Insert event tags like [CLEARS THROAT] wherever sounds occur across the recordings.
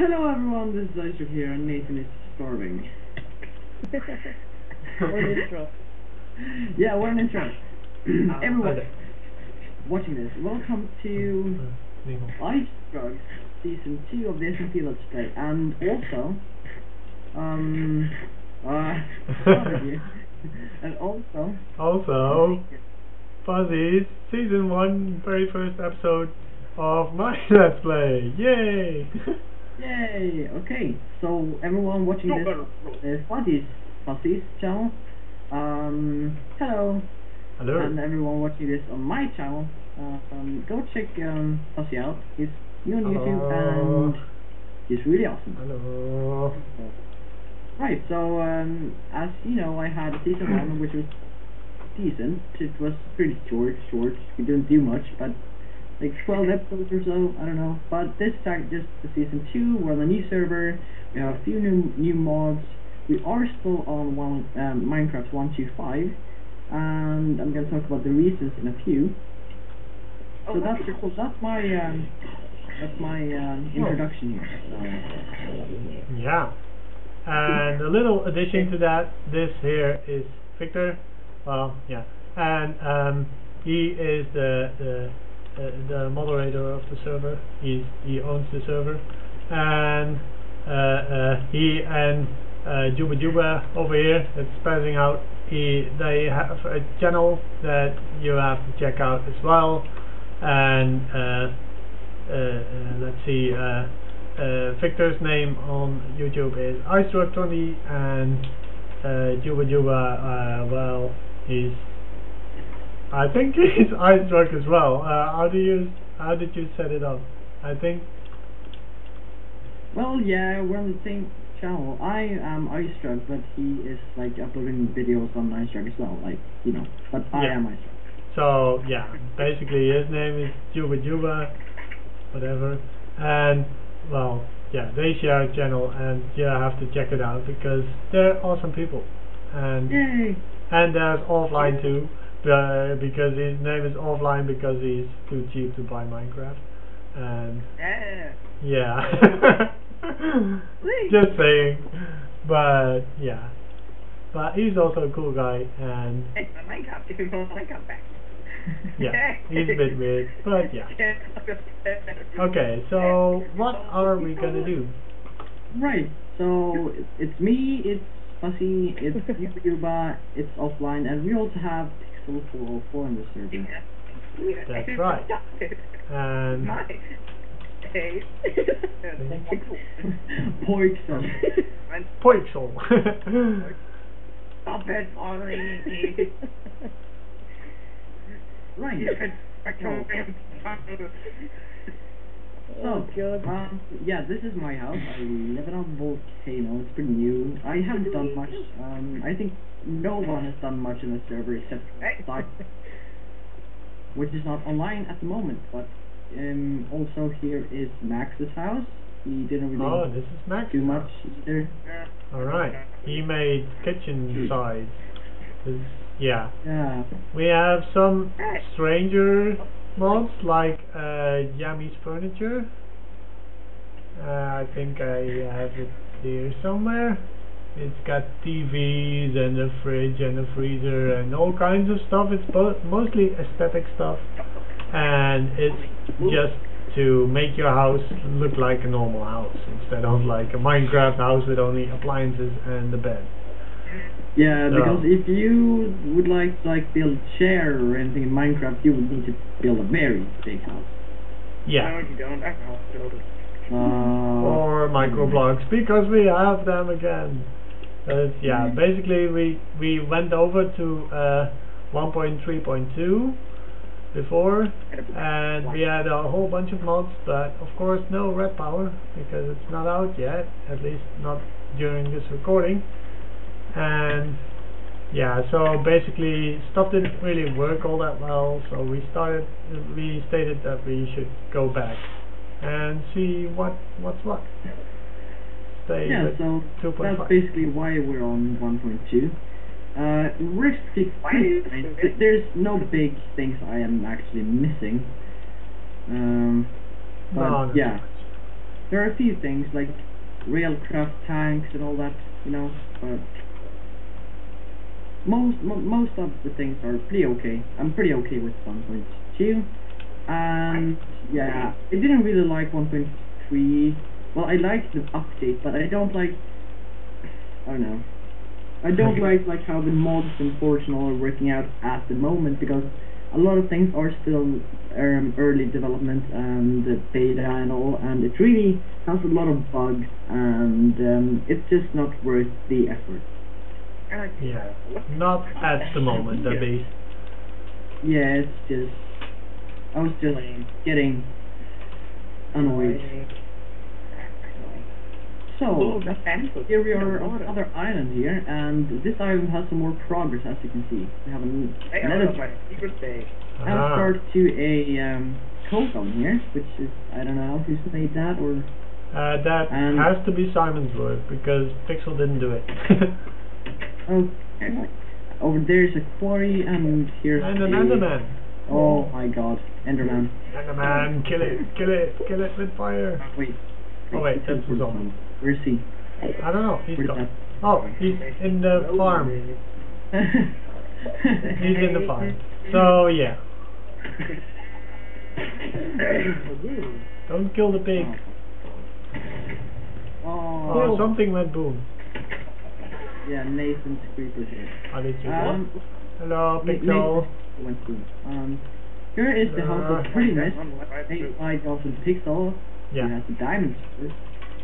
Hello everyone, this is Aisha here and Nathan is starving. Or an intro. [LAUGHS] yeah, we're an intro. [CLEARS THROAT] everyone Okay. watching this, welcome to Ice Drugs Season 2 of the SMP Let's Play and also, um, uh, sorry, [LAUGHS] [LAUGHS] and also, Also, Fuzzy's season one, very first episode of my Let's Play. Yay! Yay, okay, so everyone watching this is Fuzzy's, Fuzzy's channel, um, hello, Hello. and everyone watching this on my channel, um, go check um, Fuzzy out. He's new on YouTube and he's really awesome. Hello. Right, so um, as you know, I had a season one, which was decent. It was pretty short, short. We didn't do much, but like 12 episodes or so. I don't know. But this time, just the season two. We're on a new server. We have a few new new mods. We are still on one um, Minecraft 125, and I'm gonna talk about the reasons in a few. So that's so that's my um, that's my um, introduction here. So. Yeah. And a little addition to that, this here is Victor. Well, yeah. And um, he is the the, uh, the moderator of the server. He's he owns the server, and uh, uh, he and Juba Juba over here that's passing out. He they have a channel that you have to check out as well. And let's see. Victor's name on YouTube is Ice IceDrug20 and uh, Juba Juba, well, he's I think [LAUGHS] he's IceDrug as well. Uh, how do you how did you set it up? I think Well, yeah, we're on the same channel. I am IceDrug, but he is like uploading videos on IceDrug as well, like you know. But I Yeah. am IceDrug. so. Yeah, basically his name is Juba Juba, whatever, and well, yeah, they share a channel, and you have to check it out because they're awesome people, and. Yay! And there's offline too, uh, because his name is offline because he's too cheap to buy Minecraft. And Yeah. yeah, [LAUGHS] just saying. But yeah, but he's also a cool guy, and [LAUGHS] Hey, my Minecraft, if you want Minecraft back. yeah, [LAUGHS] he's a bit weird. But yeah. Okay, so what are we gonna do? Right. So it's, it's me. It's Fuzzy. It's YouTuber. It's offline, and we also have Pixel 404 on the server. That's [LAUGHS] right. And My. Hey. Poixel. Poixel. Stop it, Ollie. [LAUGHS] Right. Oh, So, um, yeah, this is my house. I live in a volcano. It's pretty new. I haven't done much. Um, I think no one has done much in the server except Side, [LAUGHS] which is not online at the moment. But um, also here is Max's house. He didn't really oh, this is Max. do much either. All right, he made kitchen size. Yeah. Yeah. We have some stranger mods like uh, Jammy's Furniture. Uh, I think I have it here somewhere. It's got TVs and a fridge and a freezer and all kinds of stuff. It's mostly aesthetic stuff, and it's just to make your house look like a normal house instead of like a Minecraft house with only appliances and a bed. Yeah, So- because if you would like to like build a chair or anything in Minecraft, you would need to build a very big house. Yeah. No, you don't. I know. Build it. Uh, or microblocks because we have them again. Uh, yeah, basically we we went over to uh, 1.3.2 before, and we had a whole bunch of mods, but of course no red power because it's not out yet, at least not during this recording. And yeah, so basically stuff didn't really work all that well, so we started, we stated that we should go back and see what what's what. Stay yeah, with so 2.5. that's basically why we're on 1.2. Uh, we're pretty, pretty fine. Th- There's no big things I am actually missing. Um, but No, not yeah, there are a few things like railcraft tanks and all that, you know, but most mo- most of the things are pretty okay. I'm pretty okay with 1.2, and yeah, I didn't really like 1.3. Well, I like the update, but I don't like. I don't know. I don't [LAUGHS] like like how the mods and Fortunal are working out at the moment because a lot of things are still um, early development and uh, beta and all, and it really has a lot of bugs, and um, it's just not worth the effort. I like Yeah. Not at the moment, at least. Yeah, it's just I was just getting annoyed. So here we are on another island here, and this island has some more progress as you can see. We have an, Hey, I another my secret base. Now Ah. start to a um, cone here, which is I don't know who's made that or Uh, that And- has to be Simon's work because Pixel didn't do it. [LAUGHS] oh over there's a quarry um, and here's and an a, Enderman. Oh my god, Enderman. Enderman, kill it, kill it, kill it with fire. Wait. Oh, wait, that's the zombie. Where's he? I don't know, he's Where's gone. that? Oh, he's in the farm. He's in the farm. So yeah, don't kill the pig. Oh, Oh, something went boom. Yeah, Nathan's creeper here. How did you Um, Hello, Pixel. Nathan went. Um, here is the house of prettiness. Right Made through. by Dawson Pixel. He Yeah. has the diamonds.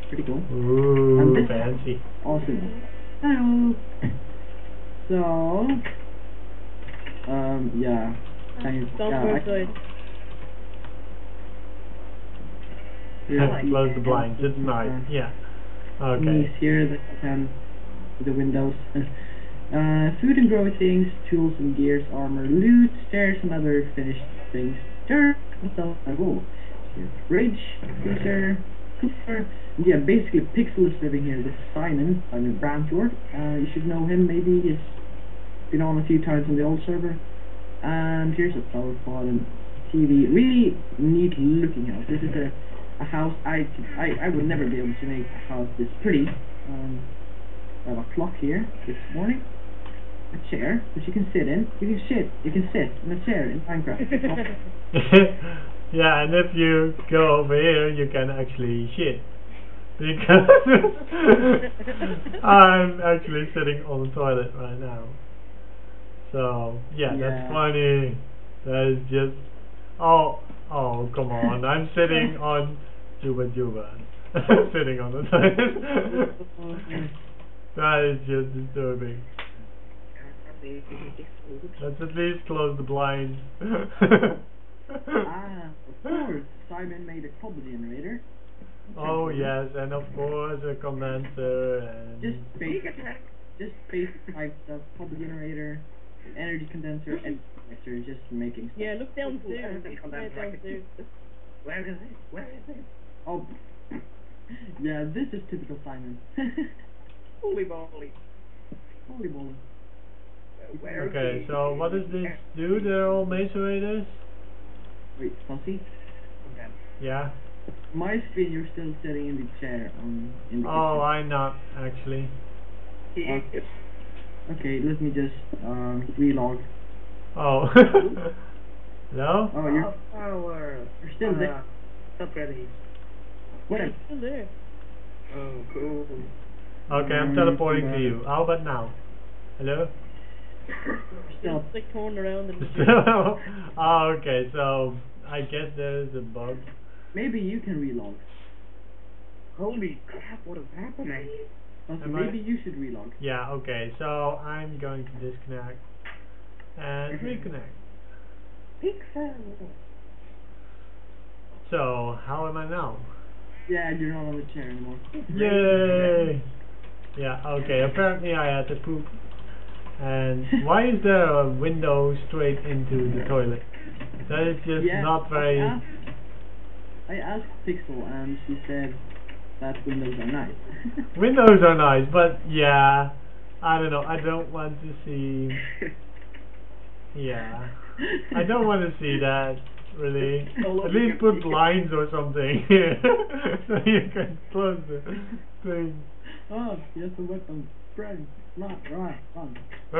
Pretty cool. Ooh, And this- fancy. Awesome. Hello. [LAUGHS] So, um, yeah. Thanks. Don't yeah, go I- outside. Close the blinds. It's night. Yeah. Knees Okay. here that can the windows. uh, food and growing things, tools and gears, armor, loot, stairs, and other finished things. Dirt like, Oh, here's fridge, freezer, cooker. And yeah, basically Pixel is living here. This is Simon, Simon Branford. Uh, you should know him. Maybe he's been on a few times on the old server. And here's a flower pot and TV. Really neat looking house. This is a a house I, I I would never be able to make a house this pretty. Um, I have a clock here this morning, a chair which you can sit in. You can sit. You can sit in a chair in Minecraft. [LAUGHS] [LAUGHS] yeah, and if you go over here, you can actually shit. Because [LAUGHS] I'm actually sitting on the toilet right now. So, yeah, Yeah. that's funny. That is just. Oh, oh, come on. I'm sitting on Juba Juba. sitting on the toilet. That is just disturbing. Let's at least close the blinds. [LAUGHS] ah, of course. Simon made a cobble generator. Oh yes, and of course a condenser and Just basic, just basic type stuff. Cobble generator, energy condenser, and condenser. Just making stuff. yeah, look downstairs. Ooh, hold on, Right right. downstairs. [LAUGHS] Where is it? Where is it? Oh, [LAUGHS] yeah. This is typical Simon. Holy moly. Holy moly. Where is Okay, he? so what does this do? They're all macerators? Wait, Fuzzy? Okay. Yeah. My screen, you're still sitting in the chair on in the Oh, kitchen. I'm not actually. He is Okay, let me just um relog. Oh. [LAUGHS] Hello? Oh, you're power. you're still there. Uh, Stop ready. What? It's still there. Oh, cool. Okay, I'm teleporting to you. How about now? Hello? Still. It's like torn around and [LAUGHS] oh, ah, okay, so I guess there is a bug. Maybe you can relog. Holy crap, what is happening? Also, Am I- maybe you should relog. Yeah, okay, so I'm going to disconnect and reconnect. Pixel. So, how am I now? Yeah, you're not on the chair anymore. Yay! Yeah, okay, apparently I had to poop. And why is there a window straight into the toilet? That is just yeah, not very... I asked, I asked Pixel and she said that windows are nice. [LAUGHS] Windows are nice, but yeah, I don't know, I don't want to see... [LAUGHS] Yeah. I don't want to see that. really. At least put lines or something here, [LAUGHS] so you can close the thing. Oh, yes, a weapon. Friend, not right, fun. [LAUGHS]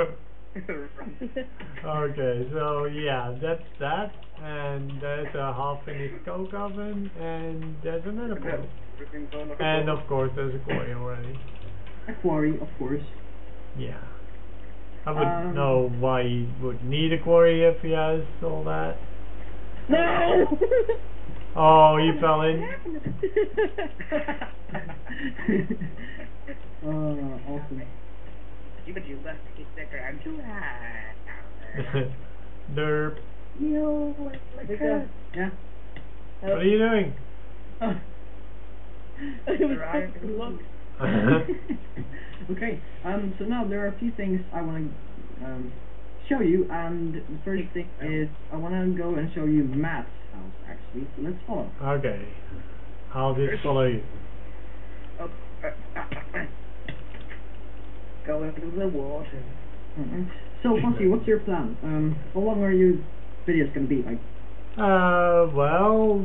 okay, so yeah, that's that, and there's a half finished coke oven, and there's another pot. And of course, there's a quarry already. A quarry, of course. Yeah. I wouldn't Um, know why he would need a quarry if he has all that. no! Oh, you fell in. [LAUGHS] [LAUGHS] uh, awesome. Even you left hit the ground too high. Derp. You Yeah. What are you doing? Oh. it was Right. such a look. okay, um, so now there are a few things I want to um, show you, and the first thing is I want to go and show you Matt's house, actually, so let's follow. okay. I'll just follow you. Oh, uh, uh, uh, Go into the water. Mhm. So, Fuzzy, what's your plan? Um, how long are your videos going to be? Like, Uh, well,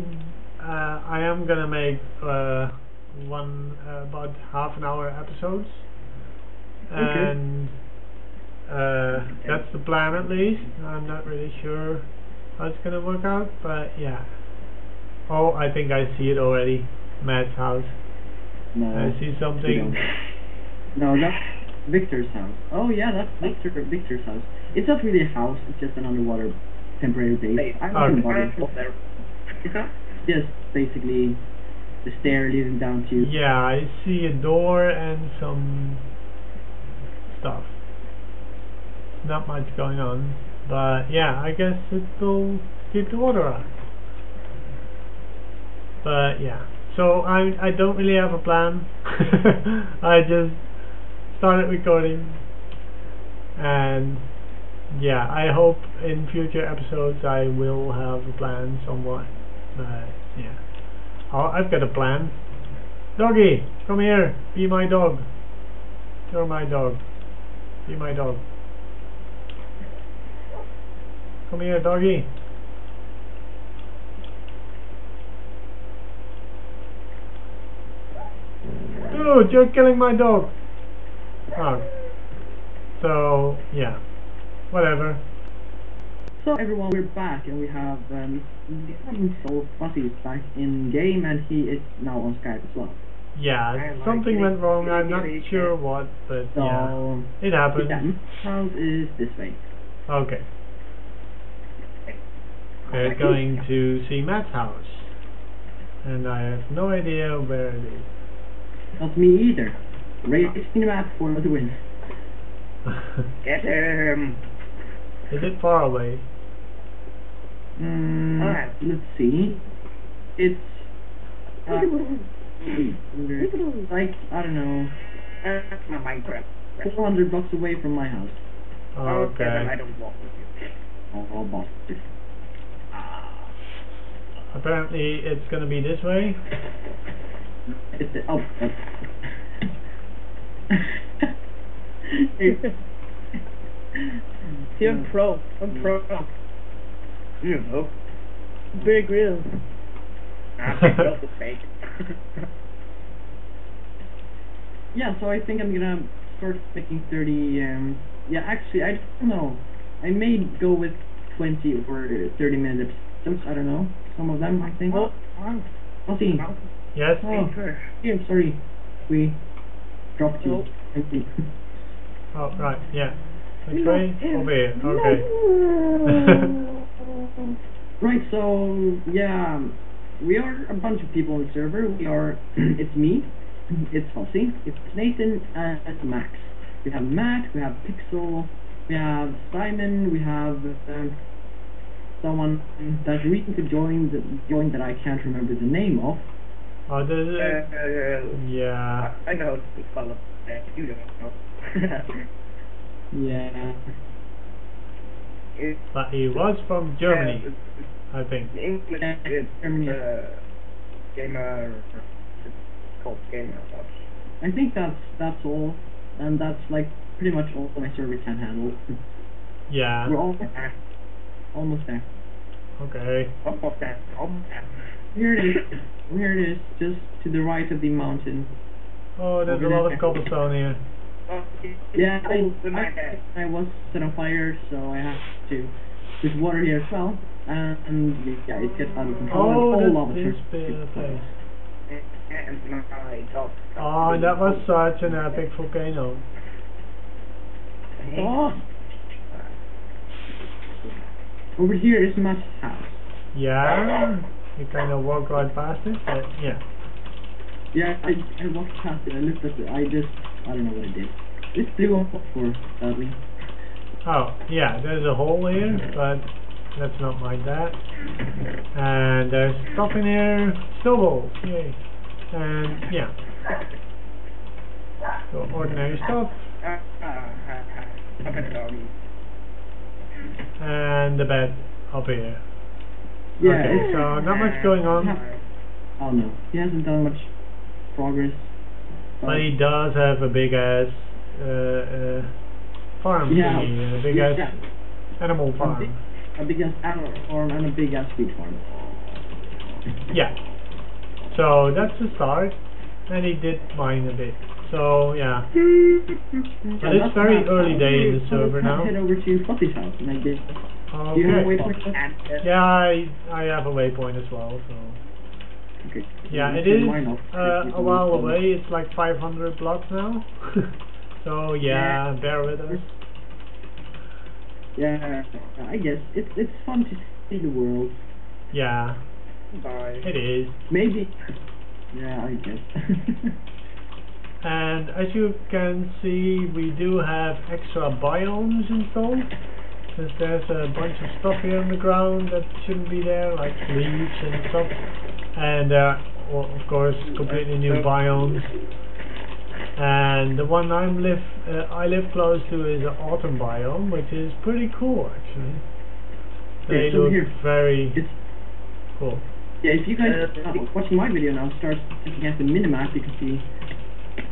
uh, I am gonna make uh, one uh, about half an hour episodes, and uh, that's the plan at least. I'm not really sure how it's gonna work out, but yeah. Oh, I think I see it already. Matt's house. no. I see something. don't. [LAUGHS] No, that's Victor's house. Oh, yeah, that's Victor, Victor's house. It's not really a house, it's just an underwater temporary base. Hey, I okay. wasn't bothered. Just basically the stair leading down to. Yeah, I see a door and some stuff. Not much going on, but yeah, I guess it will keep the water out. But yeah, so I I don't really have a plan. [LAUGHS] I just started recording, and yeah, I hope in future episodes I will have a plan somewhat. But uh, yeah. Oh, I've got a plan. Doggy, come here. Be my dog. You're my dog. Be my dog. Come here, doggy. Dude, you're killing my dog. Oh. So, yeah. Whatever. So everyone, we're back and we have um, we haven't Fuzzy is back in game and he is now on Skype as well. Yeah, I like something it. went wrong. I'm not sure good. what, but So yeah, it yeah, happened. house is this way. Okay. We're going to see Matt's house. And I have no idea where it is. Not me either. Racing the map for the win. [LAUGHS] Get him. is it far away? Mm, Alright. let's see. It's uh, like I don't know, That's my Minecraft. 400 blocks away from my house. Okay, then I don't walk with you. Oh, oh bastard. Apparently it's gonna be this way. It's the, oh. It- See, I'm pro. I'm pro. You know. Bear Grylls. I [LAUGHS] think that's a fake. [LAUGHS] Yeah, so I think I'm gonna start making 30, um, yeah, actually, I don't know. I may go with 20 or 30 minute episodes, I don't know. Some of them, I think. Oh, wow. I'll see. Yes? Oh, yeah, sorry. We dropped you. Nope. You. Oh, right, yeah. Which way? Over here, okay. [LAUGHS] Right, so, yeah, we are a bunch of people on the server. We are, [CLEARS THROAT] it's me, it's Fuzzy, it's Nathan, and it's Max. We have Matt, we have Pixel, we have Simon, we have um, someone that recently joined, joined that I can't remember the name of. Oh, this is Uh, Yeah. I know it's called uh, you don't know. [LAUGHS] Yeah. it's, But he was from Germany, uh, I think. in English, Yeah, it's Germany. uh, gamer. It's called gamer. I think that's, that's all, and that's like pretty much all my server can handle. Yeah. We're all, almost there. Okay. Top of that. Top of that. Here it is. Here it is, just to the right of the mountain. Oh, there's a lot of cobblestone here. Oh, Yeah, I, cold in my head. I, I was set on fire, so I have to. There's water here as well, and yeah, it gets out of control. Oh, and all lava this, this place. And my top. Oh, that was such an epic volcano. Oh. Over here is Matt's house. Yeah, you kind of walk right past it, but yeah. Yeah, I, I walked past it. I looked at it. I just, I don't know what I did. This blew up for sadly. Oh, yeah, there's a hole here, but let's not mind that. And there's stuff in here, snowballs, yay. And yeah. So ordinary stuff, and the bed up here. Yeah, Okay, so not much going on, oh no, he hasn't done much progress. but he does have a big ass uh, uh, farm Yeah. thingy, a big Yeah. ass animal farm. a big ass animal farm and a big ass wheat farm. Yeah. So that's the start, and he did mine a bit. So yeah. But Yeah, it's very early day in the server now. head over to Fluffy's house and I did. Do you have a waypoint? Yeah, I I have a waypoint as well. So Okay. yeah, it is uh, a while away. It's like 500 blocks now. [LAUGHS] so yeah, bear with us. Yeah, I guess it's it's fun to see the world. Yeah, bye. it is. Maybe. [LAUGHS] Yeah, I guess. [LAUGHS] And as you can see, we do have extra biomes installed. Since there's a bunch of stuff here on the ground that shouldn't be there, like leaves and stuff. And uh, well, of course, completely new biomes. And the one I'm live, uh, I live close to is an autumn biome, which is pretty cool actually. They so look here, very it's cool. yeah. If you guys Uh, are watching my video now, start looking at the minimap, you can see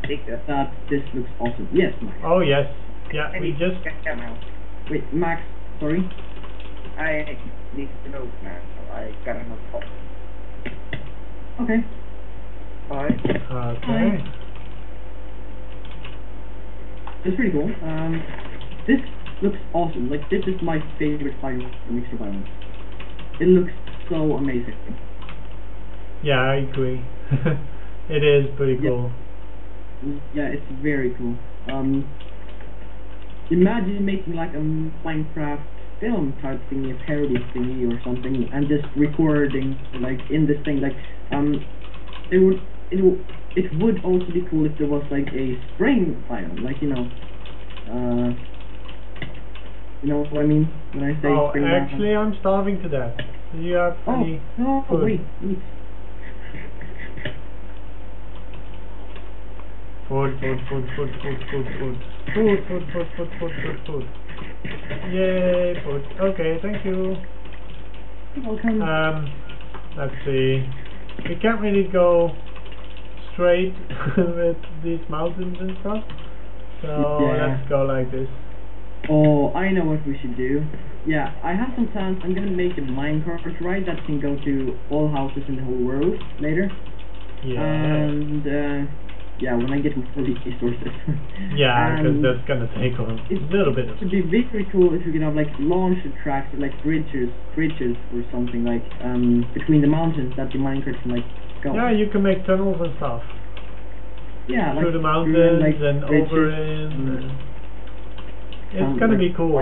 Take that. that this looks awesome. Yes, Max. Oh yes, yeah, I we need just to check them out. Wait, Max. Sorry. I need to know now. so I got enough talk. Okay. Bye. okay. It's pretty cool. Um, this looks awesome. Like this is my favorite biome from Extra Biome. It looks so amazing. Yeah, I agree. [LAUGHS] it is pretty Yeah. cool. Yeah, it's very cool. Um, imagine making like a Minecraft film type thingy, a parody thingy or something, and just recording like in this thing. Like, um, it would it would it would also be cool if there was like a spring biome, like you know, uh, you know what I mean when I say Oh, actually, I'm starving to death. You have Oh, no, food? wait, wait. Food, food, food, food, food, food, food. Food, food, food, food, food, food, food. Yay, food. Okay, thank you. Welcome. Um, let's see. We can't really go straight [LAUGHS] with these mountains and stuff. So Yeah. let's go like this. Oh, I know what we should do. Yeah, I have some plans. I'm gonna make a minecart ride that can go to all houses in the whole world later. Yeah. And uh, yeah, when I get more resources. [LAUGHS] yeah, because that's gonna take a little bit of. It would be very cool if we could have like launcher tracks or like bridges, bridges or something like um between the mountains that the minecart can like go. Yeah, you can make tunnels and stuff. yeah, like through the through, mountains like, and bridges over in. some, it's gonna like, be cool.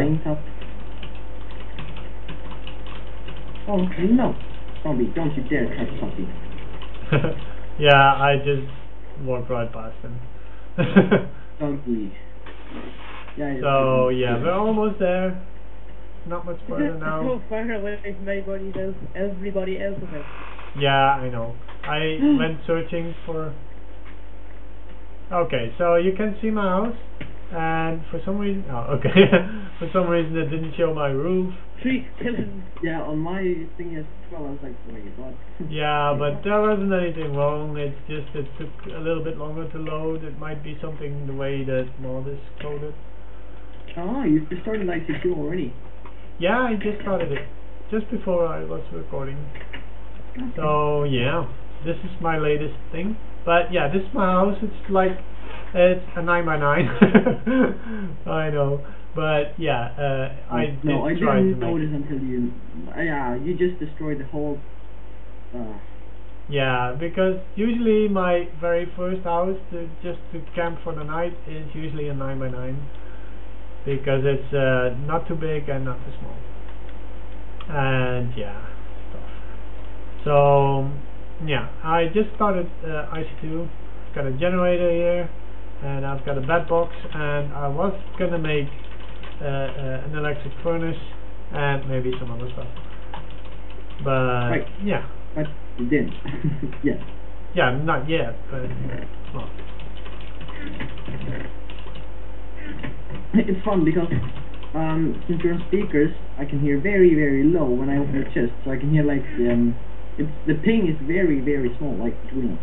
Oh no, zombie! Don't you dare touch something. [LAUGHS] yeah, I just walked right past him. Donkey. Yeah, yeah. so yeah, we're almost there. Not much further so now. far away from everybody else, everybody else's house. Yeah, I know. I [SIGHS] went searching for. Okay, so you can see my house, and for some reason, oh, okay, [LAUGHS] for some reason it didn't show my roof. Yeah, on my thing as well, I was like, wait, what? [LAUGHS] Yeah, but there wasn't anything wrong. It's just it took a little bit longer to load. It might be something the way that mod is coded. Oh, ah, you started like two already. Yeah, I just started it. just before I was recording. Okay. So yeah, this is my latest thing. But yeah, this is my house. It's like it's a nine by nine. [LAUGHS] I know, but yeah, uh, I did no, I try to didn't make. notice until you. Uh, yeah, you just destroyed the whole. Uh, Yeah, because usually my very first house to just to camp for the night is usually a 9 by 9 because it's uh, not too big and not too small. And yeah, stuff. So yeah, I just started uh, IC2. Got a generator here, and I've got a BatBox, and I was gonna make uh, uh, an electric furnace and maybe some other stuff. But Right. yeah. but you didn't. [LAUGHS] yes. Yeah, not yet, but well, It's fun because um, since you're on speakers, I can hear very, very low when I open the chest, so I can hear like um, it's the ping is very, very small, like between us.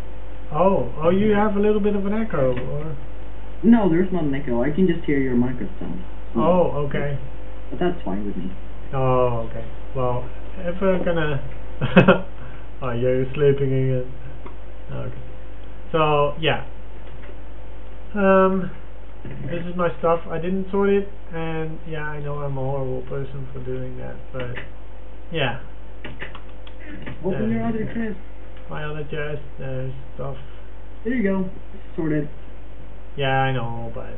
Oh, oh, you have a little bit of an echo, or No, there's not an echo. I can just hear your microphone. sound. oh, okay, But that's fine with me. oh, okay. Well, if we're gonna, [LAUGHS] oh, you're sleeping again. Okay, so yeah, um, this is my stuff. I didn't sort it, and yeah, I know I'm a horrible person for doing that, but yeah, Open your other chest. My other chest, there's stuff. There you go. Sorted. Yeah, I know, but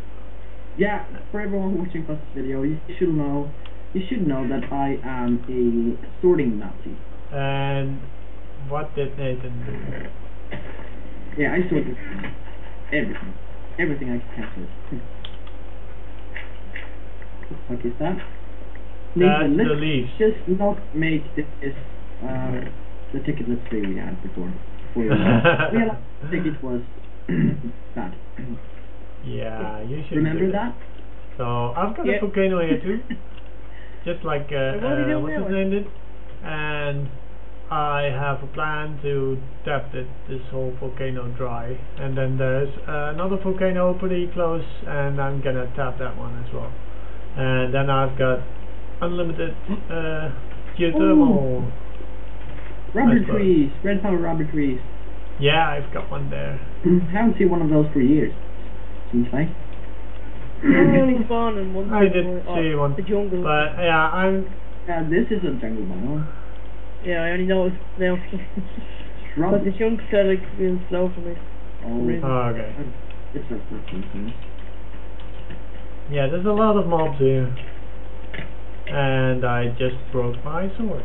Yeah, for everyone watching this video, you should know, you should know that I am a sorting Nazi. and what did Nathan do? Yeah, I sorted everything. Everything I can sort. What the fuck is that? That's Nathan, the let's leaves. just not make this uh, the ticket say we had before. [LAUGHS] we realized the ticket was [CLEARS THROAT] bad. Yeah, you should Remember that? So I've got Yeah. a volcano here too, [LAUGHS] just like uh, What are you uh, what's his name did, and I have a plan to tap it, this whole volcano dry, and then there's uh, another volcano pretty close, and I'm gonna tap that one as well, and then I've got unlimited uh, geothermal. Rubber suppose. trees, red power rubber trees. Yeah, I've got one there. I [CLEARS THROAT] haven't seen one of those for years. Seems like. I only spawn in one I did more- see one. The jungle. but yeah, I'm Yeah, this is a jungle biome. yeah, I only know it's now. [LAUGHS] Shrub. but the jungle said like being slow for me. Oh, Really? oh, okay. it's a thing. Yeah, there's a lot of mobs here. And I just broke my sword.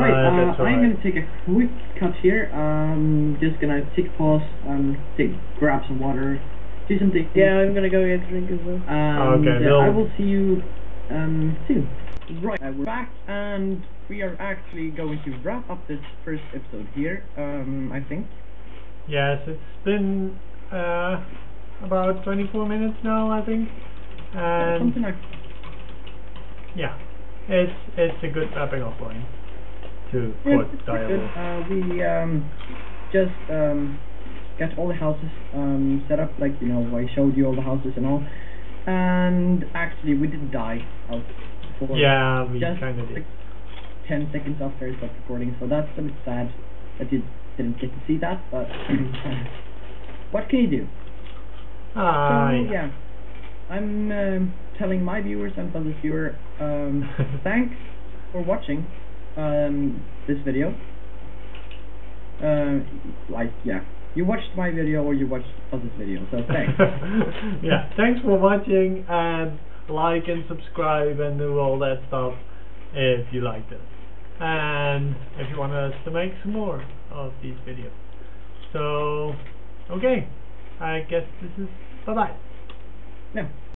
Right, Uh, uh, that's I'm alright. gonna take a quick cut here. Um, just gonna take a pause, um, take grab some water, do something. Yeah, I'm gonna go get a drink as well. And Okay, uh, Bill. I will see you um soon. Right, uh, we're back, and we are actually going to wrap up this first episode here. Um, I think. Yes, it's been uh, about 24 minutes now, I think. Yeah, something like. yeah, it's it's a good wrapping up point to Yeah, quote it's pretty good. Diablo. Uh, we um just um got all the houses um set up like you know I showed you all the houses and all, and actually we didn't die out before. Yeah, we just kind of did. like ten seconds after I stopped recording, so that's a bit sad that you didn't get to see that. But [CLEARS THROAT] what can you do? Ah, so yeah. yeah, I'm um, telling my viewers and other viewer um, [LAUGHS] thanks for watching um, this video. Uh, like yeah, you watched my video or you watched Buzz's video, so thanks. [LAUGHS] yeah, thanks for watching and like and subscribe and do all that stuff if you liked it. And if you want us to make some more of these videos. So, okay, I guess this is bye bye. yeah.